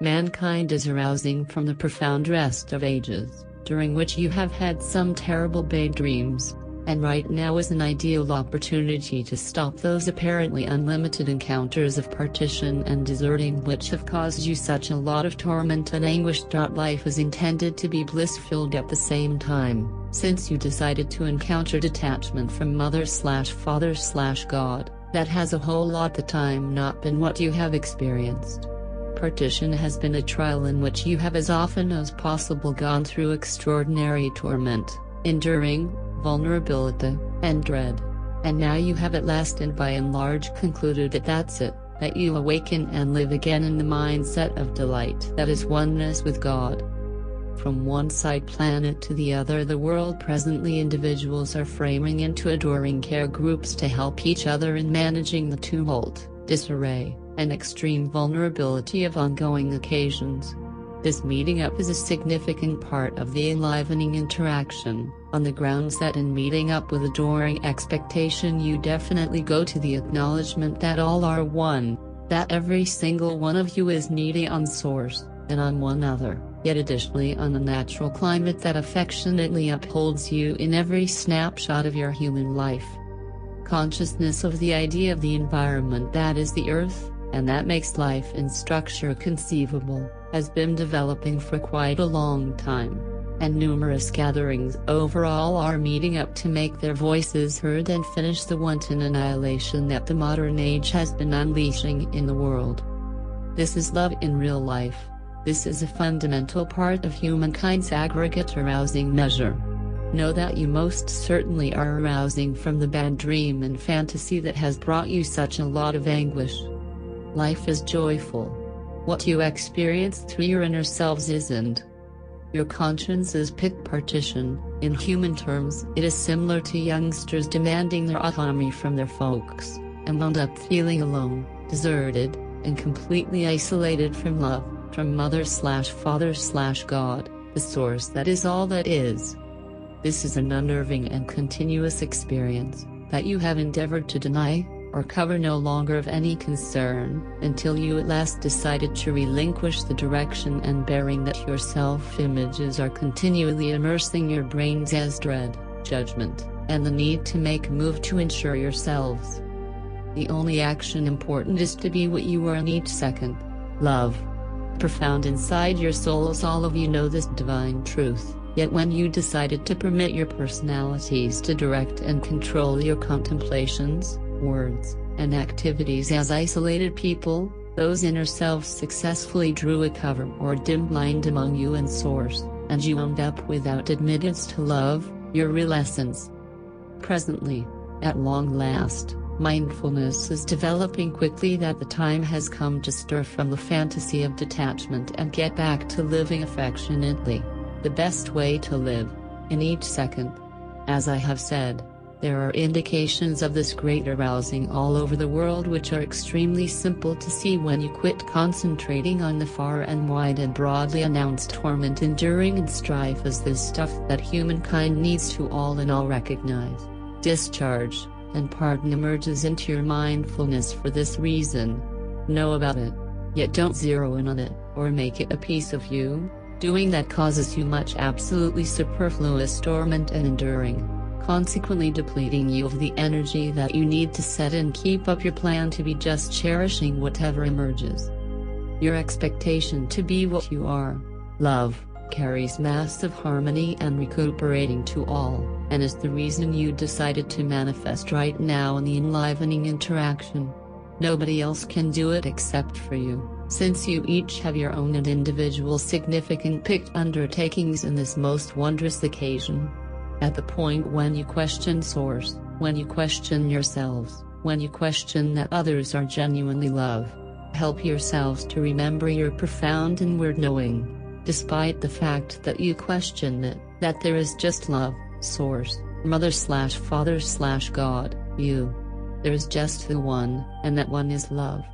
mankind is arousing from the profound rest of ages, during which you have had some terrible bad dreams. And right now is an ideal opportunity to stop those apparently unlimited encounters of partition and deserting which have caused you such a lot of torment and anguish. Life is intended to be bliss-filled at the same time, since you decided to encounter detachment from mother slash father slash God that has a whole lot the time not been what you have experienced. Partition has been a trial in which you have as often as possible gone through extraordinary torment, enduring, vulnerability, and dread. And now you have at last and by and large concluded that that's it, that you awaken and live again in the mindset of delight that is oneness with God. From one side planet to the other the world presently individuals are framing into adoring care groups to help each other in managing the tumult, disarray, and extreme vulnerability of ongoing occasions. This meeting up is a significant part of the enlivening interaction, on the grounds that in meeting up with adoring expectation you definitely go to the acknowledgement that all are one, that every single one of you is needy on source, and on one other yet additionally on the natural climate that affectionately upholds you in every snapshot of your human life. Consciousness of the idea of the environment that is the earth, and that makes life in structure conceivable, has been developing for quite a long time. And numerous gatherings overall are meeting up to make their voices heard and finish the wanton annihilation that the modern age has been unleashing in the world. This is love in real life. This is a fundamental part of humankind's aggregate arousing measure. Know that you most certainly are arousing from the bad dream and fantasy that has brought you such a lot of anguish. Life is joyful. What you experience through your inner selves isn't. Your conscience is pick partition, in human terms it is similar to youngsters demanding their autonomy from their folks, and wound up feeling alone, deserted, and completely isolated from love from mother slash father slash God, the source that is all that is. This is an unnerving and continuous experience, that you have endeavored to deny, or cover no longer of any concern, until you at last decided to relinquish the direction and bearing that your self-images are continually immersing your brains as dread, judgment, and the need to make move to ensure yourselves. The only action important is to be what you are in each second. Love profound inside your souls all of you know this divine truth, yet when you decided to permit your personalities to direct and control your contemplations, words, and activities as isolated people, those inner selves successfully drew a cover or dim blind among you and source, and you wound up without admittance to love, your real essence. Presently, at long last, Mindfulness is developing quickly that the time has come to stir from the fantasy of detachment and get back to living affectionately. The best way to live. In each second. As I have said, there are indications of this great arousing all over the world which are extremely simple to see when you quit concentrating on the far and wide and broadly announced torment enduring and strife as this stuff that humankind needs to all in all recognize. Discharge and pardon emerges into your mindfulness for this reason. Know about it. Yet don't zero in on it, or make it a piece of you. Doing that causes you much absolutely superfluous torment and enduring, consequently depleting you of the energy that you need to set and keep up your plan to be just cherishing whatever emerges. Your expectation to be what you are, love, carries massive harmony and recuperating to all, and is the reason you decided to manifest right now in the enlivening interaction. Nobody else can do it except for you, since you each have your own and individual significant picked undertakings in this most wondrous occasion. At the point when you question source, when you question yourselves, when you question that others are genuinely love, help yourselves to remember your profound inward knowing despite the fact that you question it, that there is just love, source, mother slash father slash God, you. There is just the one, and that one is love.